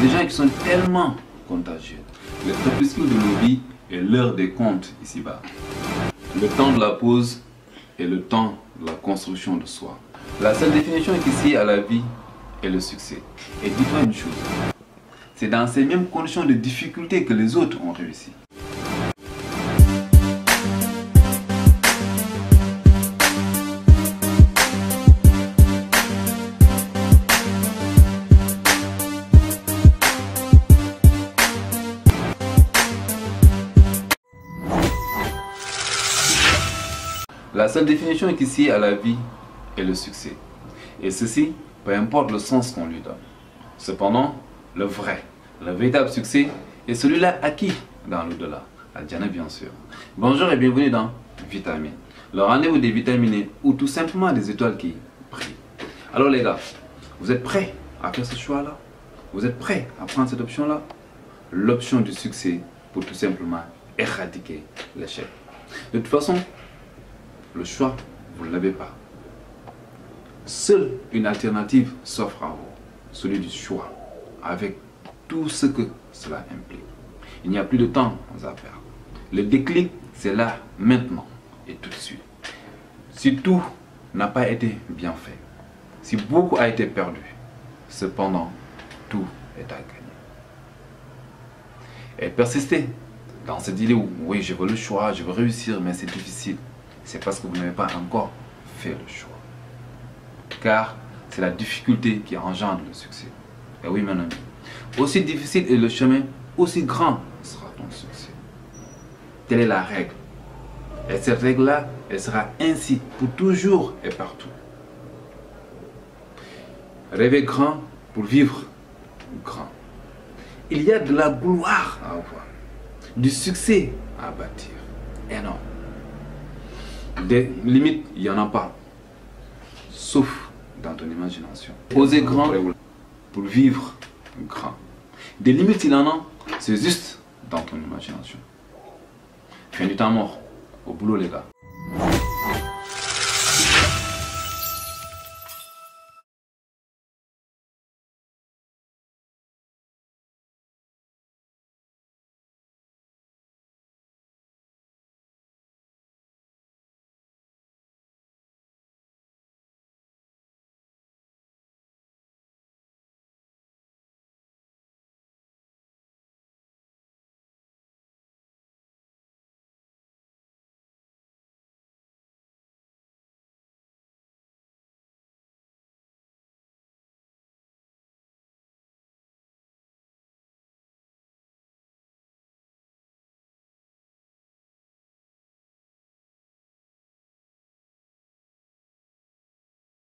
Des gens qui sont tellement contagieux. Le crépuscule de nos vies est l'heure des comptes ici-bas. Le temps de la pause est le temps de la construction de soi. La seule définition qu'ici à la vie est le succès. Et dis-toi une chose, c'est dans ces mêmes conditions de difficulté que les autres ont réussi. La seule définition qu'ici à la vie est le succès. Et ceci, peu importe le sens qu'on lui donne. Cependant, le vrai, le véritable succès est celui-là acquis dans l'au-delà. Adjana bien sûr. Bonjour et bienvenue dans Vitamine. Le rendez-vous des vitamines ou tout simplement des étoiles qui brillent. Alors les gars, vous êtes prêts à faire ce choix-là? Vous êtes prêts à prendre cette option-là? L'option du succès pour tout simplement éradiquer l'échec. De toute façon, le choix, vous ne l'avez pas. Seule une alternative s'offre à vous, celui du choix, avec tout ce que cela implique. Il n'y a plus de temps à perdre. Le déclic, c'est là, maintenant et tout de suite. Si tout n'a pas été bien fait, si beaucoup a été perdu, cependant, tout est à gagner. Et persister dans cette idée où, oui, je veux le choix, je veux réussir, mais c'est difficile c'est parce que vous n'avez pas encore fait le choix. Car c'est la difficulté qui engendre le succès. Et oui, mon ami. Aussi difficile est le chemin, aussi grand sera ton succès. Telle est la règle. Et cette règle-là, elle sera ainsi pour toujours et partout. Rêver grand pour vivre grand. Il y a de la gloire à avoir, du succès à bâtir. Des limites, il n'y en a pas. Sauf dans ton imagination. Poser grand pour vivre grand. Des limites, il en a, c'est juste dans ton imagination. Fin du temps mort. Au boulot, les gars.